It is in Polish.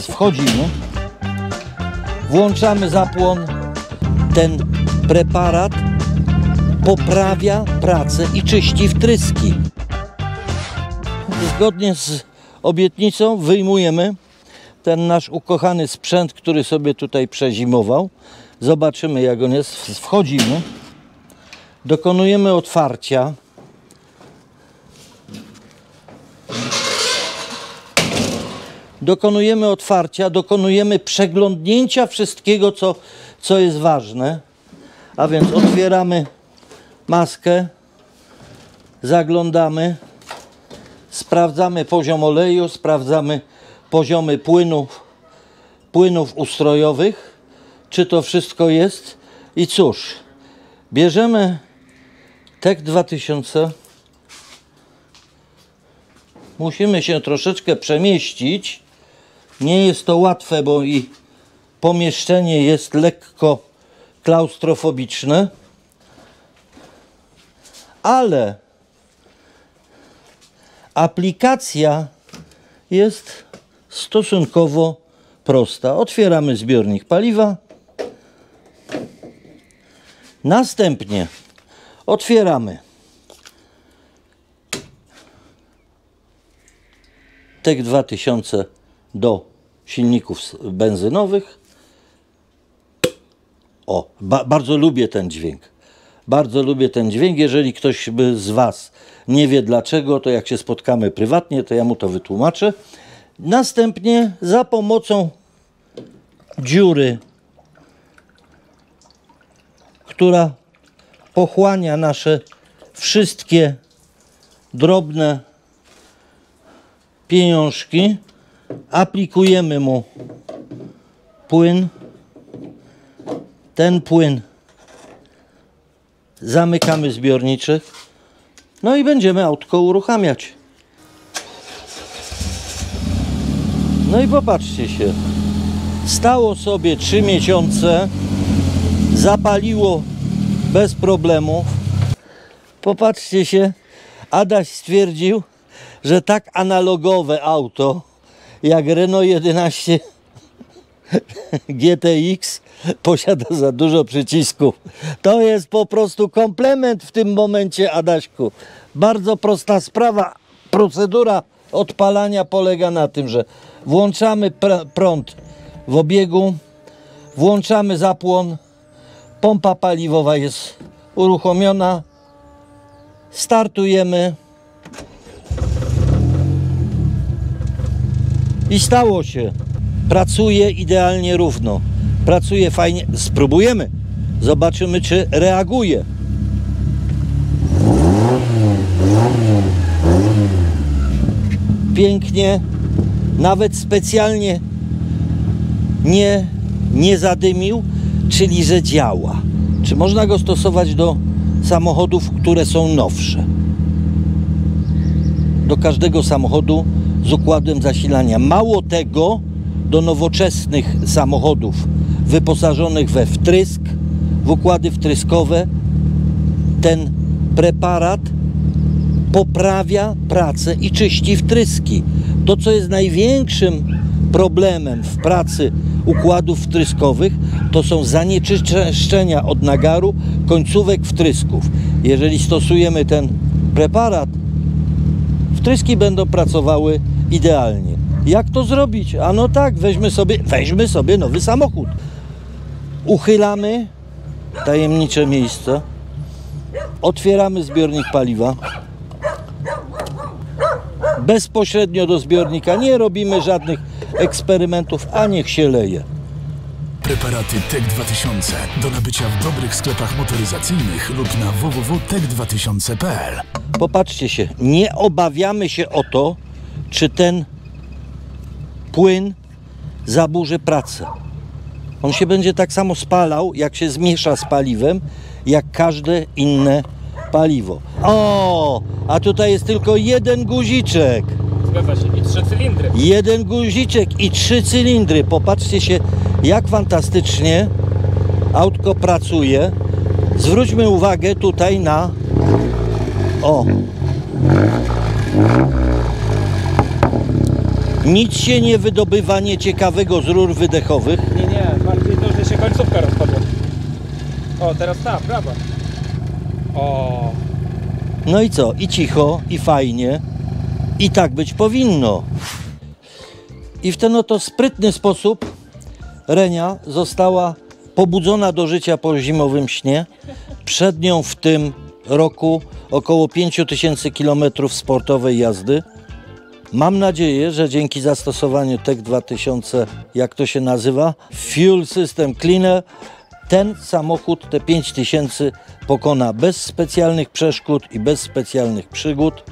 wchodzimy, włączamy zapłon, ten preparat poprawia pracę i czyści wtryski. Zgodnie z obietnicą wyjmujemy ten nasz ukochany sprzęt, który sobie tutaj przezimował. Zobaczymy jak on jest. Wchodzimy, dokonujemy otwarcia. Dokonujemy otwarcia, dokonujemy przeglądnięcia wszystkiego, co, co jest ważne. A więc otwieramy maskę, zaglądamy, sprawdzamy poziom oleju, sprawdzamy poziomy płynów, płynów ustrojowych, czy to wszystko jest. I cóż, bierzemy TEK 2000. Musimy się troszeczkę przemieścić. Nie jest to łatwe, bo i pomieszczenie jest lekko klaustrofobiczne, ale aplikacja jest stosunkowo prosta. Otwieramy zbiornik paliwa. Następnie otwieramy TEK 2000 do silników benzynowych. O, ba bardzo lubię ten dźwięk. Bardzo lubię ten dźwięk. Jeżeli ktoś by z Was nie wie dlaczego, to jak się spotkamy prywatnie, to ja mu to wytłumaczę. Następnie za pomocą dziury, która pochłania nasze wszystkie drobne pieniążki, aplikujemy mu płyn. Ten płyn zamykamy zbiorniczek. No i będziemy autko uruchamiać. No i popatrzcie się. Stało sobie 3 miesiące, zapaliło bez problemów. Popatrzcie się, Adaś stwierdził, że tak analogowe auto jak Renault 11 GTX posiada za dużo przycisków. To jest po prostu komplement w tym momencie, Adaśku. Bardzo prosta sprawa. Procedura odpalania polega na tym, że włączamy pr- prąd w obiegu, włączamy zapłon, pompa paliwowa jest uruchomiona, startujemy i stało się. Pracuje idealnie równo. Pracuje fajnie. Spróbujemy. Zobaczymy, czy reaguje. Pięknie. Nawet specjalnie nie, nie zadymił, czyli że działa. Czy można go stosować do samochodów, które są nowsze? do każdego samochodu z układem zasilania. Mało tego, do nowoczesnych samochodów wyposażonych we wtrysk, w układy wtryskowe, ten preparat poprawia pracę i czyści wtryski. To, co jest największym problemem w pracy układów wtryskowych, to są zanieczyszczenia od nagaru końcówek wtrysków. Jeżeli stosujemy ten preparat, wtryski będą pracowały idealnie. Jak to zrobić? A no tak, weźmy sobie, weźmy sobie nowy samochód. Uchylamy tajemnicze miejsce, otwieramy zbiornik paliwa. Bezpośrednio do zbiornika nie robimy żadnych eksperymentów, a niech się leje. Preparaty TEK 2000 do nabycia w dobrych sklepach motoryzacyjnych lub na www.tek2000.pl. Popatrzcie się, nie obawiamy się o to, czy ten płyn zaburzy pracę. On się będzie tak samo spalał, jak się zmiesza z paliwem, jak każde inne paliwo. O, a tutaj jest tylko jeden guziczek. Zgadza się. I trzy cylindry. Jeden guziczek i trzy cylindry. Popatrzcie się, jak fantastycznie autko pracuje. Zwróćmy uwagę tutaj na. O. Nic się nie wydobywa nieciekawego z rur wydechowych. Nie, nie, bardziej to, że się końcówka rozpadła. O, teraz ta, prawa. O, No i co? I cicho, i fajnie. I tak być powinno. I w ten oto sprytny sposób Renia została pobudzona do życia po zimowym śnie. Przed nią w tym roku około 5000 km sportowej jazdy. Mam nadzieję, że dzięki zastosowaniu TEK 2000, jak to się nazywa, Fuel System Cleaner, ten samochód te 5000 pokona bez specjalnych przeszkód i bez specjalnych przygód.